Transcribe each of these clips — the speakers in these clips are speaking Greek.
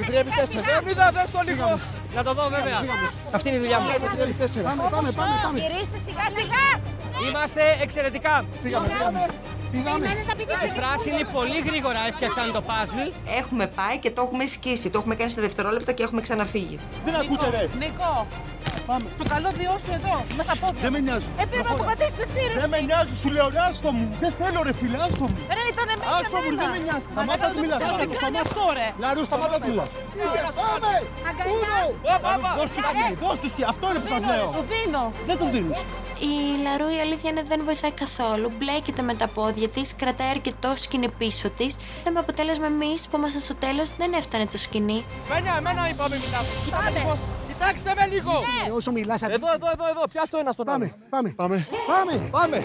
Επιτρέπει τέσσερα. Δεν είδα, δες το λίγο. Να το δω βέβαια. Αυτή είναι η δουλειά μου. Επιτρέπει τέσσερα. Πάμε, πάμε, πάμε. πάμε. Γυρίστε σιγά σιγά. Είμαστε εξαιρετικά. Πήγαμε, πήγαμε. Πήγαμε. Οι πράσινοι πολύ γρήγορα έφτιαξαν το puzzle. Έχουμε πάει και το έχουμε σκίσει. Το έχουμε κάνει στα δευτερόλεπτα και έχουμε ξαναφύγει. Δεν ακούτε, ρε. Νίκο, Πάμε. το καλό διώσου εδώ, με τα πόδια. Δεν με νοιάζει. Ε, πρέπει να το πατήσεις εσύ, ρε. Δεν με νοιάζει, σου λέω, ρε, άστο μου. Δεν θέλω, ρε φίλε, άστο μου. Ρε, ήταν μέσα Άστο μου, μένα. δεν με νοιάζει. Σταμάτα Σταμάτα να μιλάς. το Σταμάτα, κάνει σταμάτα. αυτό, ρε. Λαρού, σταμάτα να μιλάς. Πάμε. Ούνο. Δώσ' τους σκηνή, δώσ' τους σκηνή. Αυτό είναι που σας λέω. Το δίνω. Δεν το δίνεις. Η Λαρού η αλήθεια είναι δεν βοηθάει καθόλου. Μπλέκεται με τα πόδια της, κρατάει αρκετό σκηνή πίσω της. Με αποτέλεσμα εμείς που ήμασταν στο τέλος δεν έφτανε το σκηνή. Μένια, εμένα είπαμε μιλάμε. Κοιτάξτε, κοιτάξτε με λίγο. Ε, Όσο μιλάς, Εδώ, εδώ, εδώ, εδώ. Πιάσ' το ένα στον Πάμε, άλλο. πάμε. Πάμε. Πάμε. Πάμε.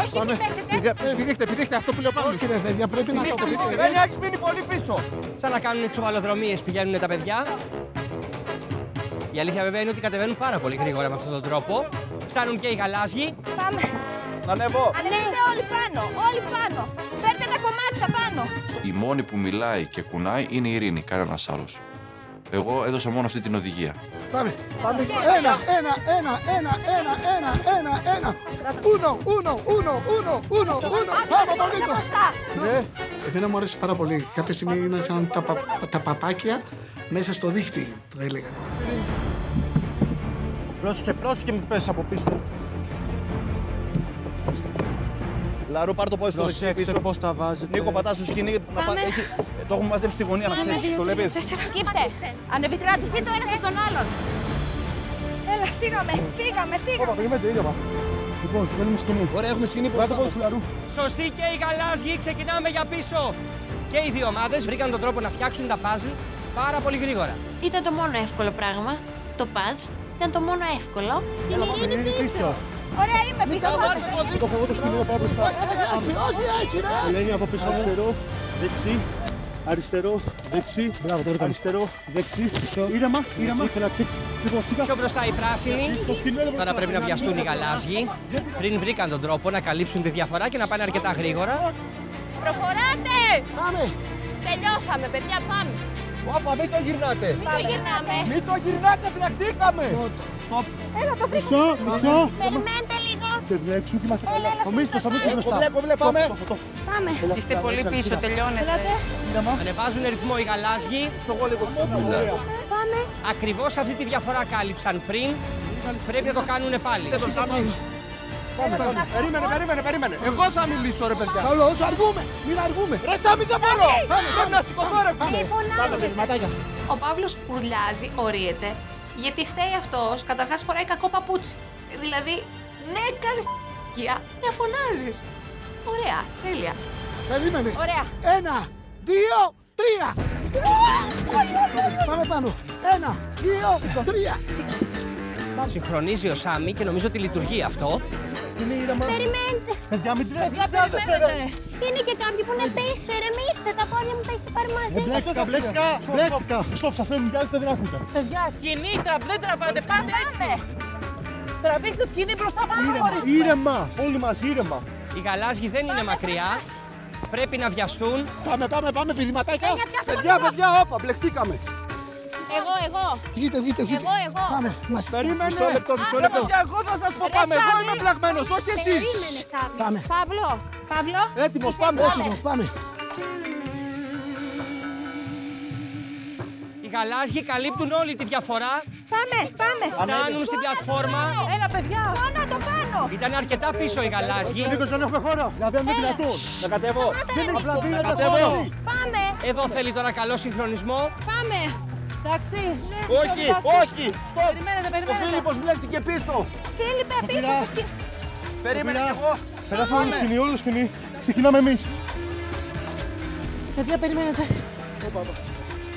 Όχι, μην πέσετε. Επιδείχτε, επιδείχτε αυτό που λέω πάμε. Όχι ρε παιδιά, πρέπει να το πείτε. Μένια, έχεις μείνει πολύ πίσω. Σαν να κάνουν τσουβαλοδρομίες πηγαίνουν τα παιδιά. Η αλήθεια βέβαια είναι ότι κατεβαίνουν πάρα πολύ γρήγορα με αυτόν τον τρόπο. Φτάνουν και οι γαλάζιοι. Πάμε. Να ανέβω. Ανεβείτε όλοι πάνω, όλοι πάνω. Φέρτε τα κομμάτια πάνω. Η μόνη που μιλάει και κουνάει είναι η Ειρήνη, κανένα άλλο. Εγώ έδωσα μόνο αυτή την οδηγία. Πάμε. Πάμε. Ένα, ένα, ένα, ένα, ένα, ένα, ένα, ένα. Ούνο, ούνο, ούνο, ούνο, ούνο, ούνο. Πάμε, Πάμε Παπλίκο. μπροστά. Ναι. Εμένα μου αρέσει πάρα πολύ. Κάποια στιγμή είναι σαν τα, πα- τα παπάκια μέσα στο δίχτυ, το έλεγα. Πρόσεχε, πρόσεχε μην πέσει από πίσω. Λαρού, πάρ το πόδι στο δεξί Προσέξτε πίσω. πώς τα βάζετε. Νίκο, πατάς στο σκηνή. να πα- έχει- Το έχουμε μαζέψει στη γωνία, να ξέρεις. Το βλέπεις. Σκύφτε. Κρατηθείτε ο ένας από τον άλλον. Έλα, φύγαμε, φύγαμε, φύγαμε. Περιμένετε, ίδια Λοιπόν, βγαίνουμε σκηνή. Ωραία, έχουμε σκηνή μπροστά. Κάτω πόδι Λαρού. Σωστοί και οι γαλάζιοι, ξεκινάμε για πίσω. Και οι δύο ομάδες βρήκαν τον τρόπο να φτιάξουν τα puzzle πάρα πολύ γρήγορα. Ήταν το μόνο εύκολο πράγμα. Το παζ ήταν το μόνο εύκολο. Την ειρήνη πίσω. Ωραία, είμαι πίσω. Πάτε. Το φοβό το σκηνή, πάω μπροστά. Έτσι, όχι έτσι, ρε. Ελένη από πίσω αριστερό, δεξί, αριστερό, δεξί, μπράβο τώρα αριστερό, δεξί, ήρεμα, ήρεμα, κρατή, λοιπόν σιγά. Πιο μπροστά οι πράσινοι. Το σκηνή είναι Τώρα μπροστά. πρέπει να βιαστούν οι γαλάζιοι. Πριν βρήκαν τον τρόπο να καλύψουν τη διαφορά και να πάνε αρκετά γρήγορα. Προχωράτε. Πάμε. Τελειώσαμε, παιδιά, πάμε. Όπα, μην το γυρνάτε. Πάμε. γυρνάμε. Μην το γυρνάτε, πνιαχτήκαμε. Έλα, το βρίσκω. Μισό, μισό. Περιμένετε λίγο. Ξεδρέξου και είμαστε καλά. Ο Μίτσος, ο Μίτσος μπροστά. Βλέπω, βλέπω, πάμε. Πάμε. Είστε πολύ πίσω, τελειώνετε. Ανεβάζουν ρυθμό οι γαλάζιοι. Πάμε. Ακριβώς αυτή τη διαφορά κάλυψαν πριν. Πρέπει να το κάνουν πάλι. Περίμενε, περίμενε, περίμενε. Εγώ θα μιλήσω, ρε παιδιά. Καλώς, αργούμε. Μην αργούμε. Ρε Σάμι, δεν μπορώ. Πρέπει να σηκωθώ, ρε φίλε. Φωνάζει. Ο Παύλος ουρλιάζει, ορίεται, γιατί φταίει αυτός, καταρχάς φοράει κακό παπούτσι. Δηλαδή, ναι, κάνεις κία, ναι, φωνάζεις. Ωραία, τέλεια. Περίμενε. Ωραία. Ένα, δύο, τρία. Πάμε πάνω. Ένα, δύο, τρία. Συγχρονίζει ο Σάμι και νομίζω ότι λειτουργεί αυτό. Περιμένετε. Παιδιά, μην τρέχετε. Παιδιά, περιμένετε. Είναι και κάποιοι που είναι πίσω. Ερεμήστε, τα πόδια μου τα έχετε πάρει μαζί. Μπλέκτηκα, μπλέκτηκα, μπλέκτηκα. Στοπ, σας δεν μοιάζετε, δεν ακούτε. Παιδιά, σκηνή, τραβ, δεν τραβάτε, πάτε έτσι. Τραβήξτε σκηνή μπροστά, πάμε Ήρεμα, χωρίς. ήρεμα, όλοι μας ήρεμα. Οι γαλάζιοι δεν είναι μακριά. Πρέπει να βιαστούν. Πάμε, πάμε, πάμε, πηδηματάκια. Παιδιά, παιδιά, όπα, μπλεχτήκαμε. Εγώ, εγώ. Βγείτε, βγείτε, βγείτε. Εγώ, εγώ. Πάμε, μας. Περίμενε. Μισό λεπτό, μισό Ρε λεπτό. παιδιά, εγώ θα σας πω πάμε. Εγώ είμαι πλαγμένος, όχι εσείς. Περίμενε, Σάβη. Πάμε. Παύλο, Παύλο. Έτοιμος, πάμε. Έτοιμος, πάμε. Οι γαλάζιοι καλύπτουν όλη τη διαφορά. Πάμε, πάμε. Φτάνουν στην πλατφόρμα. Έλα, παιδιά. Πάνω το πάνω. Ήταν αρκετά πίσω οι γαλάζιοι. Νίκος, δεν έχουμε χώρο. Δηλαδή, δεν είναι δυνατόν. Να κατέβω. Δεν Απλά είναι δίνετε κατέβω. χώρο. Πάμε, Εδώ θέλει τώρα καλό συγχρονισμό. πάμε. Εντάξει. Όχι, όχι. Στο. Περιμένετε, Ο περιμένετε. Φίλιππος μπλέχτηκε πίσω. Φίλιππε, πίσω πειρά. το σκηνή. Περίμενε κι εγώ. Περάσαμε όλο το σκηνή, όλο το σκηνή. Ξεκινάμε εμείς. Παιδιά, περιμένετε.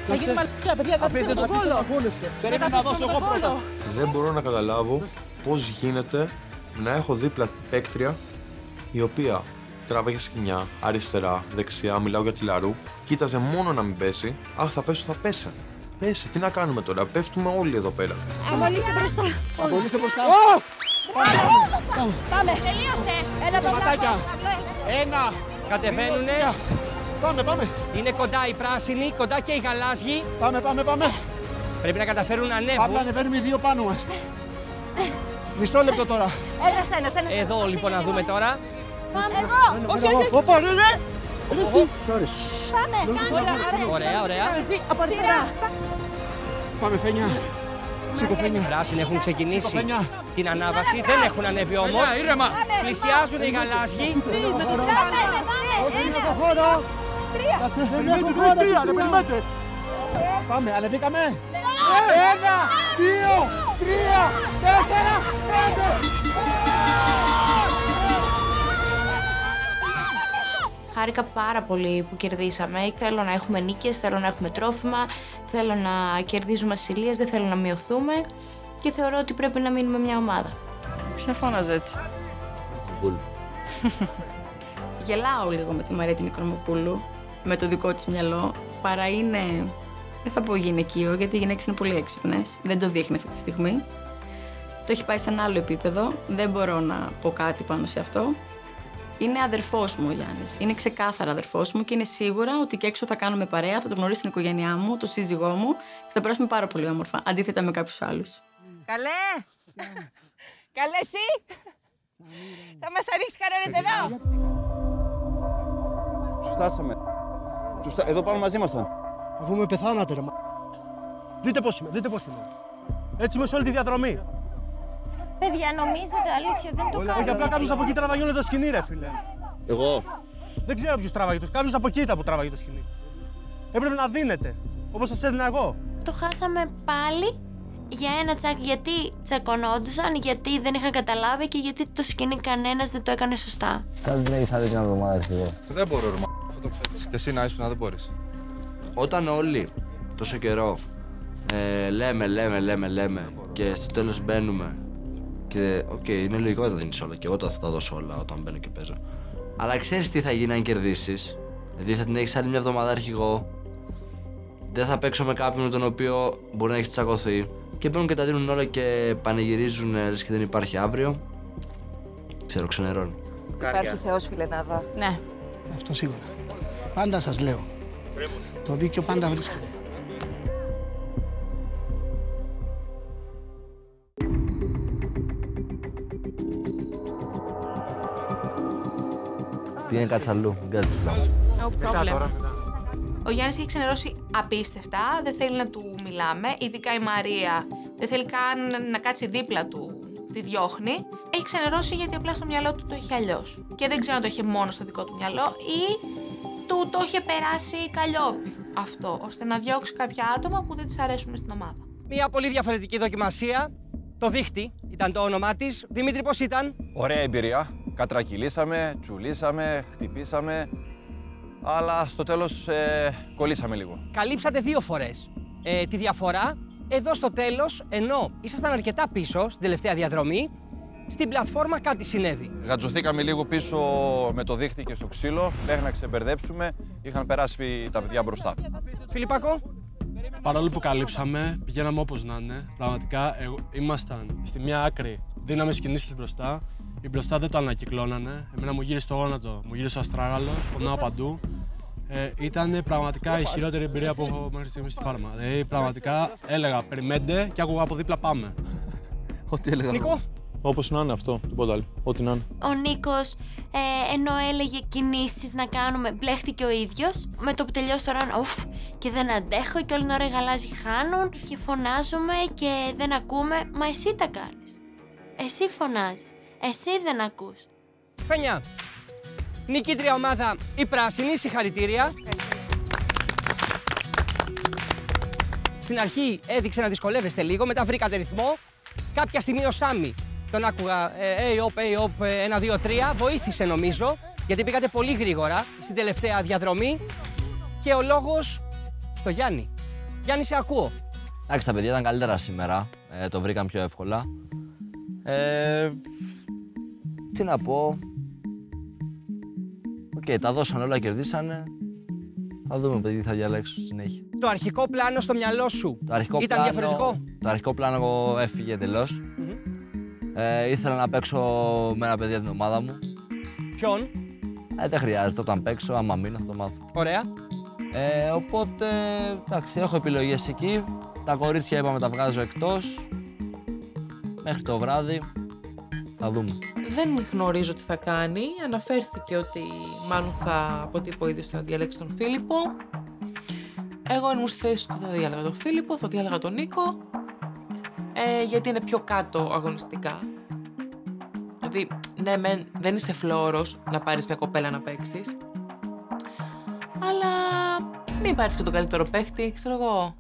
Θα γίνει μαλακία, παιδιά, καθίστε τον κόλλο. Περίμενε να δώσω εγώ πρώτα. Δεν μπορώ να καταλάβω πώς γίνεται να έχω δίπλα παίκτρια η οποία τράβαγε σκηνιά αριστερά, δεξιά, μιλάω για τη Λαρού, κοίταζε μόνο να μην πέσει. Αχ, θα πέσω, θα πέσα. Πέσε, τι να κάνουμε τώρα, πέφτουμε όλοι εδώ πέρα. Αμολύστε μπροστά. Απολύστε μπροστά. Πάμε. Ε, ναι. Oh! Ε, ναι. Πάμε. Τελείωσε. Ένα Ματάκια. Παύλο, Ένα. Κατεβαίνουνε. Πάμε, πάμε. Είναι κοντά οι πράσινοι, κοντά και οι γαλάζιοι. Πάμε, πάμε, πάμε. Πρέπει να καταφέρουν να ανέβουν. Πάμε, ανεβαίνουμε οι δύο πάνω μας. Μισό λεπτό τώρα. Ένας, ένας, ένας. Εδώ λοιπόν να δούμε τώρα. Εγώ. Όχι, όχι. Ωπα, ναι, ναι. Εσύ. Sorry. Πάμε. Ωραία, ωραία. Από αριστερά. Πάμε, Φένια. Σήκω, Οι Φένια. πράσινοι έχουν ξεκινήσει Φένια. την ανάβαση. Δεν έχουν ανέβει όμως. Πλησιάζουν οι γαλάζιοι. Το χώρο. Δεν έχω χώρο. Τρία, δεν περιμένετε. Πάμε, ανεβήκαμε. Ένα, δύο, τρία, τέσσερα, Χάρηκα πάρα πολύ που κερδίσαμε. Θέλω να έχουμε νίκες, θέλω να έχουμε τρόφιμα, θέλω να κερδίζουμε ασυλίες, δεν θέλω να μειωθούμε και θεωρώ ότι πρέπει να μείνουμε μια ομάδα. Ποιο φώναζε έτσι. Γελάω λίγο με τη Μαρία την Οικονομοπούλου, με το δικό της μυαλό, παρά είναι, δεν θα πω γυναικείο, γιατί οι γυναίκες είναι πολύ έξυπνες, δεν το δείχνει αυτή τη στιγμή. Το έχει πάει σε ένα άλλο επίπεδο, δεν μπορώ να πω κάτι πάνω σε αυτό. Είναι αδερφός μου ο Γιάννης, είναι ξεκάθαρα αδερφός μου και είναι σίγουρα ότι και έξω θα κάνουμε παρέα, θα το γνωρίσει την οικογένειά μου, το σύζυγό μου και θα περάσουμε πάρα πολύ όμορφα, αντίθετα με κάποιους άλλους. Καλέ. Καλέ εσύ. Θα μας ανοίξει κανένας εδώ. Τους φτάσαμε. Τους φτα- Εδώ πάνω μαζί ήμασταν. Αφού με πεθάνατε, ρε. μα. Δείτε πώς είμαι, δείτε πώς είμαι. Έτσι είμαι σε όλη τη διαδρομή. Παιδιά, νομίζετε αλήθεια, δεν το Όχι, απλά κάνω. κάποιος από εκεί τραβαγιώνε το σκηνή, ρε φίλε. Εγώ; Δεν ξέρω ποιος τραβάγει το Κάποιος από εκεί ήταν που τραβάγει το σκηνή. Έπρεπε να δίνετε. Όπως σας έδινα εγώ. Το χάσαμε πάλι για ένα τσακ γιατί τσακωνόντουσαν, γιατί δεν είχαν καταλάβει και γιατί το σκοινί κανένας δεν το έκανε σωστά. Κάτι δεν έχεις άλλη μια εβδομάδα αρχηγό. Δεν μπορώ, ρε, μα. Αυτό το ξέρεις. Και εσύ να ήσουν, δεν μπορείς. Όταν όλοι τόσο καιρό ε, λέμε, λέμε, λέμε, λέμε και στο τέλος μπαίνουμε και οκ, είναι λογικό να τα δίνεις όλα και εγώ τα θα τα δώσω όλα όταν μπαίνω και παίζω. Αλλά ξέρεις τι θα γίνει αν κερδίσεις; Δηλαδή θα την έχεις άλλη μια εβδομάδα αρχηγό. Δεν θα παίξω με κάποιον με τον οποίο μπορεί να έχεις τσακωθεί. Και μπαίνουν και τα δίνουν όλα και πανηγυρίζουν ε, λες και δεν υπάρχει αύριο. Ξέρω, ξενερώνει. Υπάρχει Θεός φιλενάδα. Ναι. Αυτό σίγουρα. Πάντα σας λέω. Το δίκιο πάντα βρίσκεται. Πήγαινε κάτσε αλλού, μην κάτσε ψάχνω. No problem. Ο Γιάννης έχει ξενερώσει απίστευτα, δεν θέλει να του μιλάμε, ειδικά η Μαρία δεν θέλει καν να κάτσει δίπλα του, τη διώχνει. Έχει ξενερώσει γιατί απλά στο μυαλό του το έχει αλλιώς. Και δεν ξέρω αν το είχε μόνο στο δικό του μυαλό ή του το είχε περάσει καλλιόπι αυτό, ώστε να διώξει κάποια άτομα που δεν της αρέσουν στην ομάδα. Μια πολύ διαφορετική δοκιμασία. Το δίχτυ ήταν το όνομά της. Δημήτρη, πώς ήταν; Ωραία εμπειρία. Κατρακυλήσαμε, τσουλήσαμε, χτυπήσαμε. Αλλά στο τέλος ε, κολλήσαμε λίγο. Καλύψατε δύο φορές ε, τη διαφορά. Εδώ στο τέλος, ενώ ήσασταν αρκετά πίσω στην τελευταία διαδρομή, στην πλατφόρμα κάτι συνέβη. Γατζωθήκαμε λίγο πίσω με το δίχτυ και στο ξύλο μέχρι να ξεμπερδέψουμε. Είχαν περάσει τα παιδιά μπροστά. Φιλιππάκο. Παρόλο που καλύψαμε, πηγαίναμε όπως να είναι. Πραγματικά εγώ, ήμασταν στη μία άκρη, δίναμε σκηνής στου μπροστά. Οι μπροστά δεν το ανακυκλώνανε. Εμένα μου γύρισε το γόνατο, μου γύρισε ο αστράγαλος, πονάω παντού. Ε, ήταν πραγματικά η χειρότερη εμπειρία που έχω μέχρι στιγμής στη φάρμα. Δηλαδή, πραγματικά έλεγα περιμένετε και άκουγα από δίπλα πάμε. Ό,τι έλεγα. Νίκο; Όπως να είναι αυτό, τίποτα άλλο. Ό,τι να είναι. Ο Νίκος, ε, ενώ έλεγε κινήσεις να κάνουμε, μπλέχτηκε ο ίδιος. Με το που τελειώσει τώρα, ουφ, και δεν αντέχω και όλη την ώρα οι γαλάζοι χάνουν και φωνάζουμε και δεν ακούμε. Μα εσύ τα κάνεις. Εσύ φωνάζεις. Εσύ δεν ακούς. Φένια. Νικήτρια ομάδα η πράσινη, συγχαρητήρια. Στην αρχή έδειξε να δυσκολεύεστε λίγο, μετά βρήκατε ρυθμό. Κάποια στιγμή ο Σάμι τον άκουγα ε, hey, op, hey, op, ε, ένα, δύο, τρία. Βοήθησε νομίζω, γιατί πήγατε πολύ γρήγορα στην τελευταία διαδρομή. Και ο λόγος στο Γιάννη. Γιάννη, σε ακούω. Εντάξει, τα παιδιά ήταν καλύτερα σήμερα. Ε, το βρήκαν πιο εύκολα. Ε, τι να πω. Οκ, τα δώσαν όλα, κερδίσανε. Θα δούμε τι θα διαλέξω στη συνέχεια. Το αρχικό πλάνο στο μυαλό σου Το αρχικό ήταν πλάνο, διαφορετικό; Το αρχικό πλάνο έφυγε εντελώς. Ε, ήθελα να παίξω με ένα παιδί από την ομάδα μου. Ποιον; Ε, δεν χρειάζεται όταν παίξω, άμα μείνω θα το μάθω. Ωραία. Ε, οπότε, εντάξει, έχω επιλογές εκεί. Τα κορίτσια είπαμε τα βγάζω εκτός. Μέχρι το βράδυ θα δούμε. Δεν γνωρίζω τι θα κάνει. Αναφέρθηκε ότι μάλλον θα αποτύπω ήδη θα διαλέξει τον Φίλιππο. Εγώ ήμουν στη θέση του θα διάλεγα τον Φίλιππο, θα διάλεγα τον Νίκο. Ε, γιατί είναι πιο κάτω αγωνιστικά. Δηλαδή, ναι, μεν, δεν είσαι φλόρος να πάρεις μια κοπέλα να παίξεις. Αλλά μην πάρεις και τον καλύτερο παίχτη, ξέρω εγώ.